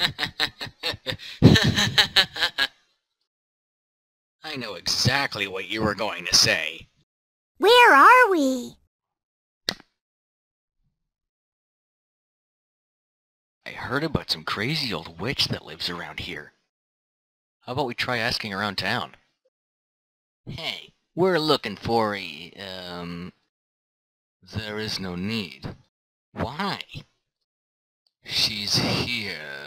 I know exactly what you were going to say. Where are we? I heard about some crazy old witch that lives around here. How about we try asking around town? Hey, we're looking for a, um... There is no need. Why? She's here.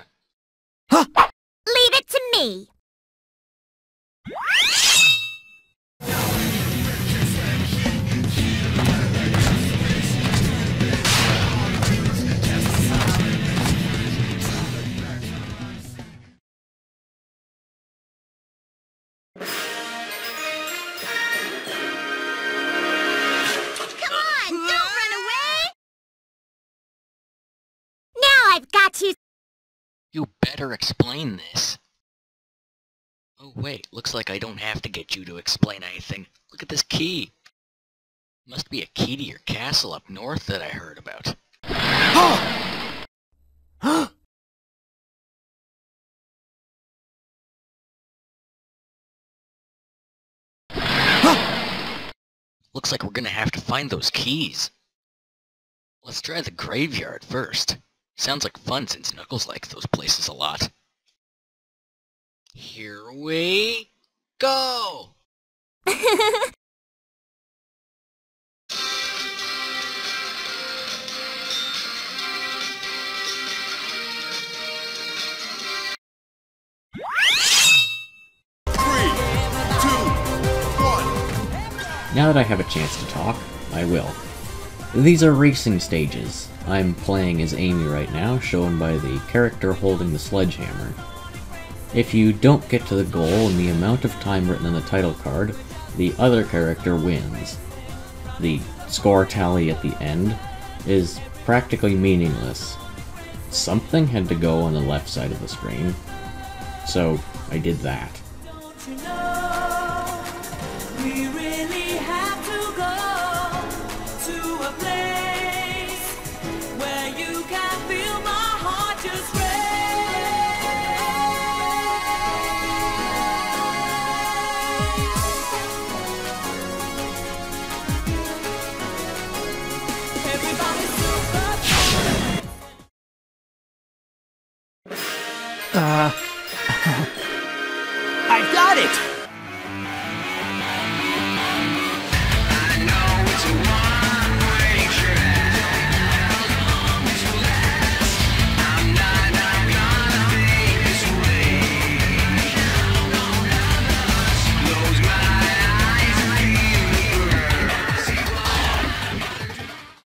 You better explain this. Oh wait, looks like I don't have to get you to explain anything. Look at this key. Must be a key to your castle up north that I heard about. Looks like we're gonna have to find those keys. Let's try the graveyard first. Sounds like fun since Knuckles likes those places a lot. Here we go! Three, two, one. Now that I have a chance to talk, I will. These are racing stages. I'm playing as Amy right now, shown by the character holding the sledgehammer. If you don't get to the goal in the amount of time written in the title card, the other character wins. The score tally at the end is practically meaningless. Something had to go on the left side of the screen, so I did that. You Uh... I've got it!